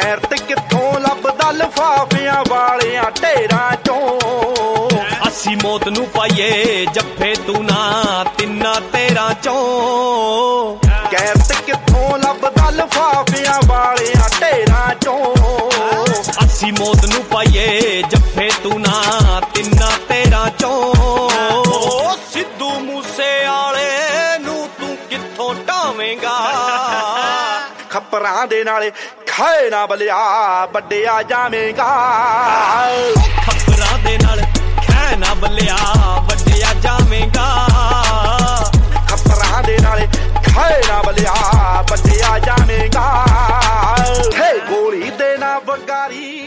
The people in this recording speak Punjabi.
ਕਿੱਥੋਂ ਲੱਭਦਾ ਲਫਾਫਿਆਂ ਵਾਲਿਆਂ ਢੇਰਾਂ ਚੋਂ? ਅਸੀਂ ਮੌਤ ਨੂੰ ਪਾਈਏ ਜੱਫੇ ਤੂੰ ਨਾ ਤਿੰਨਾ ਤੇਰਾ ਚੋਂ। ਗੈਰਤ ਕਿੱਥੋਂ ਲੱਭਦਾ ਲਫਾਫਿਆਂ ਵਾਲਿਆਂ ਢੇਰਾਂ ਚੋਂ? ਅਸੀਂ ਮੌਤ ਨੂੰ ਪਾਈਏ ਜੱਫੇ ਤੂੰ ਨਾ ਤਿੰਨਾ ਤੇਰਾ ਚੋਂ। ਸਿੱਧੂ ਮੂਸੇ ਵਾਲੇ ਨੂੰ ਤੂੰ ਕਿੱਥੋਂ ਢਾਵੇਂਗਾ? ਖੱਪਰਾਂ ਦੇ ਨਾਲੇ ਖਾਏ ਨਾ ਬਲਿਆ ਵੱਡਿਆ ਜਾਵੇਂਗਾ। ਖੱਪਰਾਂ ਦੇ ਨਾਲ ਖੈ ਨਾ ਬੱਲਿਆ ਵੱਡਿਆ ਜਾਵੇਂਗਾ। ਖੱਪਰਾਂ ਦੇ ਨਾਲੇ ਖਾਏ ਨਾ ਬਲਿਆ ਵੱਡਿਆ ਜਾਵੇਂਗਾ। ਹੇ ਗੋਲੀ ਦੇ ਨਾ ਵਗਾਰੀ।